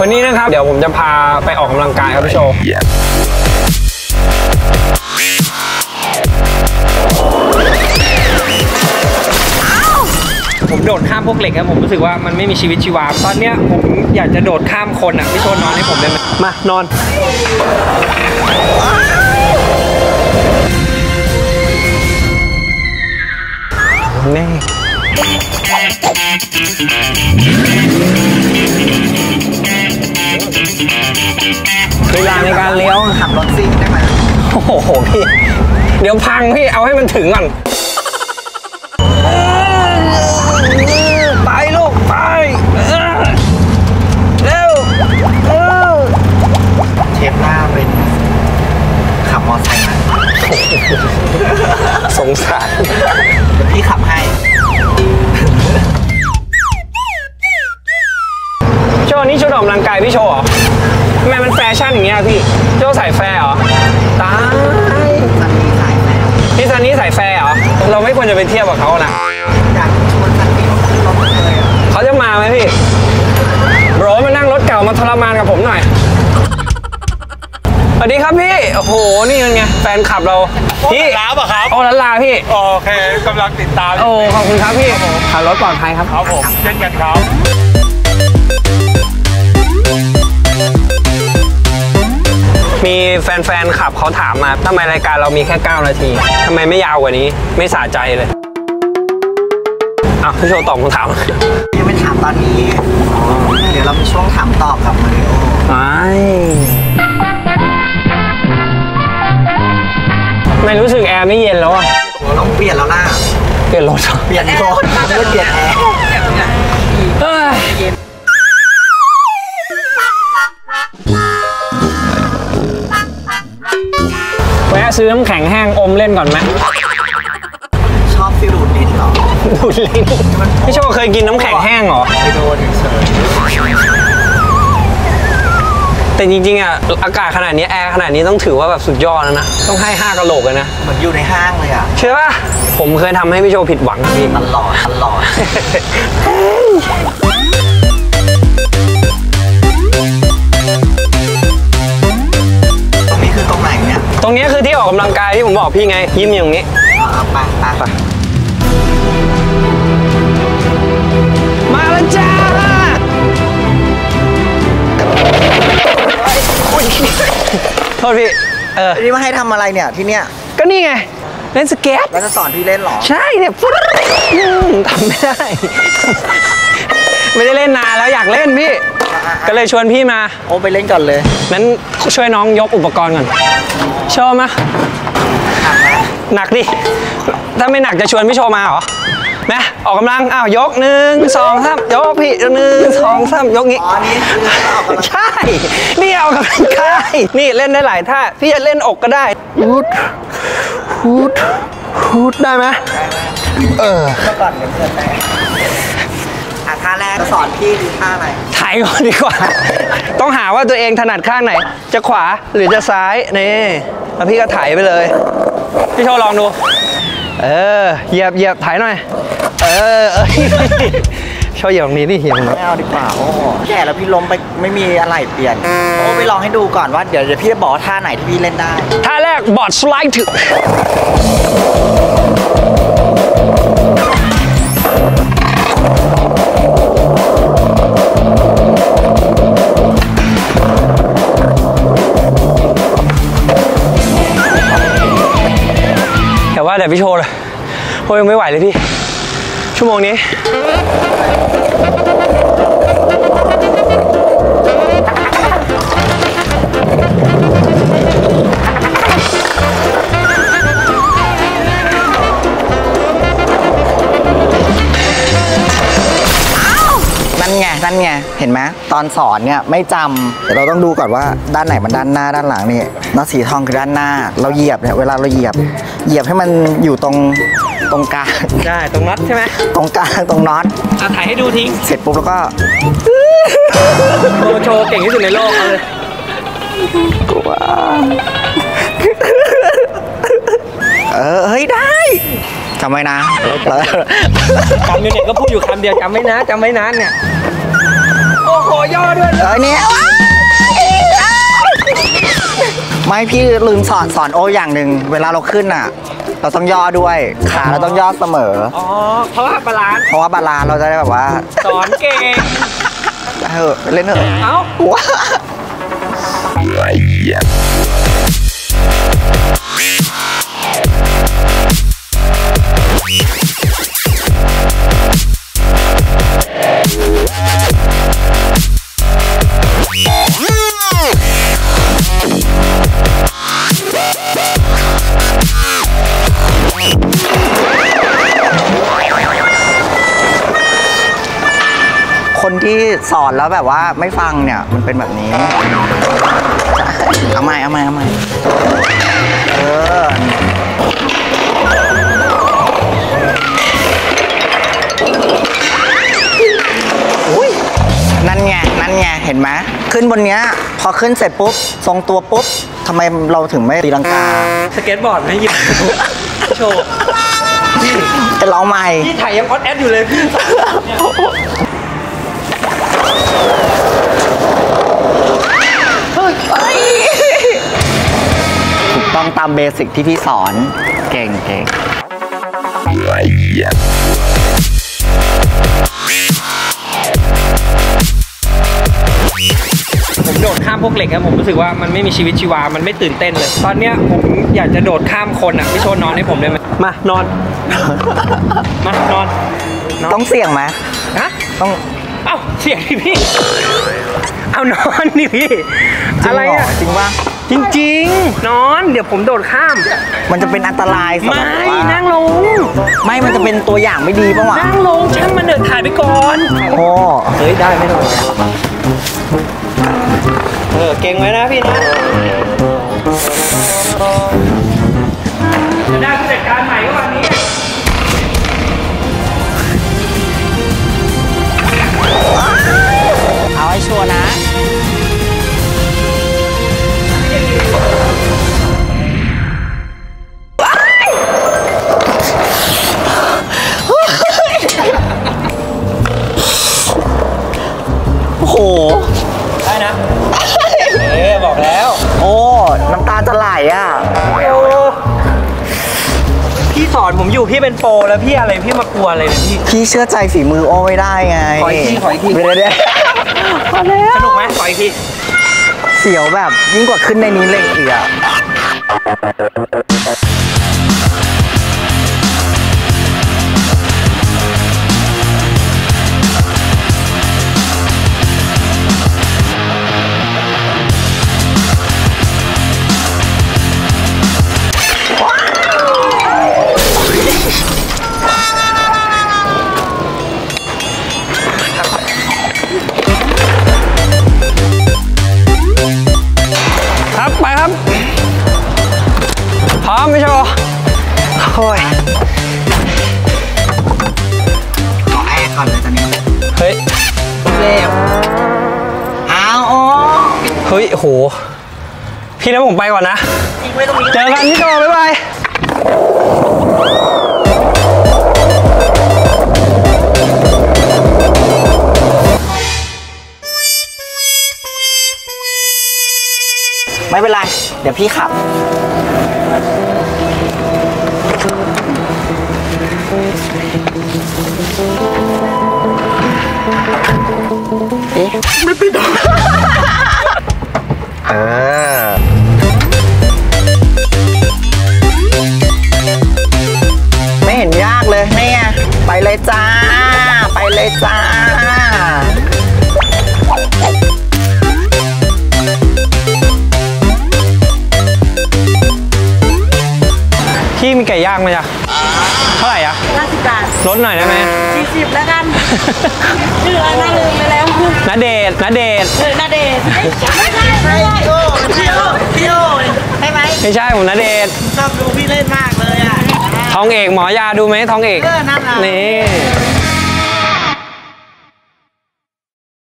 วันนี้นะครับ เดี๋ยวผมจะพาไปออกกำลังกายครับพี่โชว์ผมโดดข้ามพวกเหล็กครับผมรู้สึกว่ามันไม่มีชีวิตชีวา ตอนเนี้ยผมอยากจะโดดข้ามคนอะพี่โชว์นอนให้ผมได้ไหมมานอนแน่ เวลาในการเลี้ยวขับรถซิ่งได้ไหมโอ้โหพี่ เดี๋ยวพังพี่ เอาให้มันถึงก่อน ไปลูก ไปเออเร็วเร็วเชฟหน้าเป็นขับมอเตอร์ไซค์มาสงสารเดี๋ยวพี่ขับให้โชว์นี่ชุดออกกำลังกายพี่โชว์เหรอทำไมมันแฟ ชั่นอย่างเงี้ยพี่โชว์ใส่แฟร์เหรอตายมันมีสายแฟนพี่ซันนี่ใส่แฟร์เหรอเราไม่ควรจะไปเทียบกับเขานะอยากชวนสันติเขาไม่เคยอะเขาจะมาไหมพี่โบรมานั่งรถเก่ามาทรมานกับผมหน่อยสวัสดีครับพี่ โอ้โห นี่ยังไง แฟนคลับเรา พี่ล้าป่ะครับโอ้ลันลาพี่ โอเคกำลังติดตาม โอ้ ขอบคุณครับพี่ขับรถปลอดภัยครับ ครับผม เช่นกันครับ มีแฟนๆขับเขาถามมาทำไมรายการเรามีแค่ 9 นาทีทำไมไม่ยาวกว่านี้ ไม่สะใจเลยอะพี่โชว์ตอบคำถามยังไม่ถามตอนนี้ เดี๋ยวเรามีช่วงถามตอบกับมาริโอไอ้ไม่รู้สึกแอร์ไม่เย็นแล้วอะต้องเปลี่ยนแล้วล่ะเปลี่ยนรถเหรอเปลี่ยนรถไม่ได้เปลี่ยนแอร์ แวะซื้อน้ำแข็งแห้งอมเล่นก่อนไหมชอบฟิลดูดดินเหรอดูดลิ้นพี่โชว์เคยกินน้ำแข็งแห้งเหรอ ไปโดนเฉยแต่จริงๆอะอากาศขนาดนี้แอร์ขนาดนี้ต้องถือว่าแบบสุดยอดแล้วนะ ต้องให้5กะโหลกเลยนะ เหมือนอยู่ในห้างเลยอะ เชื่อป่ะ ผมเคยทำให้พี่โชว์ผิดหวังครับพี่ตลอดตลอด บอกพี่ไงยิ้มอยู่ตรงนี้อ่าไปไปไปมาแล้วจ้าอุ๊ยโทษพี่เออนี่มาให้ทำอะไรเนี่ยที่เนี่ยก็นี่ไงเล่นสเก็ตแล้วจะสอนพี่เล่นเหรอ ใช่เนี่ยปุ๊บอืมทำไม่ได้ ไม่ได้เล่นนานแล้วอยากเล่นพี่ ก็เลยชวนพี่มา โอ้ไปเล่นก่อนเลยนั้นช่วยน้องยกอุปกรณ์ก่อนโชว์มาห นักดิ ถ้าไม่หนักจะชวนพี่โชว์มาเหรอนะออกกำลังอ้าวยกหนึ่งสองสามยกพี่หนึ่งสองสามยกงี้อ๋อนี่คือออกกำลังใช่นี่เอากำลังกายนี่เล่นได้หลายท่าพี่จะเล่นอกก็ได้ฮูดฮูดฮูดได้ไหมเออเมื่อก่อนเดี๋ยวเพื่อนแม่อะท่าแรกสอนพี่ดูท่าอะไรถ่ายก่อนดีกว่า ต้องหาว่าตัวเองถนัดข้างไหน จะขวาหรือจะซ้ายนี่ แล้วพี่ก็ถ่ายไปเลย พี่โชว์ลองดู เออ เหยียบเหยียบถ่ายหน่อย เออเออโชว์เหยียบตรงนี้นี่เหยียบตรงนี้ ไม่เอาดีกว่าโอ้แก่แล้วพี่ล้มไปไม่มีอะไรเปลี่ยนโอ้ไปลองให้ดูก่อนว่าเดี๋ยวเดี๋ยวพี่จะบอกว่าท่าไหนที่พี่เล่นได้ ท่าแรกบอร์ดสไลด์ถึง โอ้ยยังไม่ไหวเลยพี่ ชั่วโมงนี้นั่นไงนั่นไง เห็นไหมตอนสอนเนี่ยไม่จำเดี๋ยวเราต้องดูก่อนว่าด้านไหนมันด้านหน้าด้านหลังนี่น็อสีทองคือด้านหน้า เราเหยียบเนี่ยเวลาเราเหยียบ เหยียบให้มันอยู่ตรง ตรงกลางได้ตรงน็อตใช่ไหมตรงกลางตรงน็อตอะถ่ายให้ดูทิ้งเสร็จปุ๊บแล้วก็โชว์โชว์เก่งที่สุดในโลกเอาเลยกลัวเออเฮ้ยได้จำไว้นะจำอยู่เนี่ยก็พูดอยู่คำเดียวจำไม่นะจำไม่นานเนี่ยโอ้โหย่อด้วยเออเนี่ยไม่พี่ลืมสอนสอนโออย่างหนึ่งเวลาเราขึ้นอะ เราต้องย่อด้วย ขาเราต้องย่อเสมอ อ๋อ เพราะว่า balance เพราะว่า balanceซ์เราจะได้แบบว่า สอนเก่งเออเล่นเถอะเอ้าว้า ที่สอนแล้วแบบว่าไม่ฟังเนี่ยมันเป็นแบบนี้ เอาใหม่เอาใหม่เอาใหม่เอออุ๊ยนั่นไง นั่นไง เห็นไหมขึ้นบนเนี้ย พอขึ้นเสร็จปุ๊บ ทรงตัวปุ๊บทำไมเราถึงไม่ตีลังกา สเก็ตบอร์ดไม่หยิบโชว์แต่เราใหม่ พี่ถ่ายยังออดแอดอยู่เลยพี่สอนเนี่ย ถูกต้องตามเบสิกที่พี่สอน เก่งเก่งผมโดดข้ามพวกเหล็กครับผมรู้สึกว่ามันไม่มีชีวิตชีวา มันไม่ตื่นเต้นเลย ตอนเนี้ยผมอยากจะโดดข้ามคนอะพี่โชนนอนให้ผมได้ไหมมานอน มานอนนอนต้องเสี่ยงไหมฮะต้อง เอ้าเสียงดิพี่ เอานอนดิพี่จริงอะไรเหรออะจริงปะจริงๆ นอน เดี๋ยวผมโดดข้าม มันจะเป็นอันตรายสำหไม่รับว่านั่งลง ไม่ มันจะเป็นตัวอย่างไม่ดีปะวะนั่งลงช่างมันเดินถ่ายไปก่อนโอ้เฮ้ย ได้ไม่ต้องเออ เก่งไว้นะพี่นะจะ อนผมอยู่พี่เป็นโปรแล้วพี่อะไรพี่มากลัวอะไรเนี่ยพี่ พี่เชื่อใจฝีมือโอไม่ได้ไงขออีกทีขออีกทีเดี๋ยวเดี๋ยวพอแล้วสนุกไหมขออีกทีเสียวแบบยิ่งกว่าขึ้นในนี้เลยอีกอะ เฮ้ยโห พี่นะผมไปก่อนนะทิ้งไว้ตรงนี้เจอกันพี่โตบ๊ายบายไม่เป็นไร เดี๋ยวพี่ขับ เอ๊ะ ไม่ปิดเอ อไม่เห็นยากเลยนี่ไงไปเลยจ้า ไปเลยจ้า พี่มีไก่ย่างไหมจ๊ะเท่าไหร่อะ50บาทลดหน่อยได้ไหม40แล้วกันชื่ออะไรนะลืมไปแล้ว นาเดชน์นาเดชน์เออนาเดชน์ไม่ใช่ไม่ใช่พี่โอพี่โอพี่โอใช่ไหมไม่ใช่ผมนาเดชน์ชอบดูพี่เล่นมากเลยอะทองเอกหมอยาดูไหมทองเอกเออนั่นน่ะนี่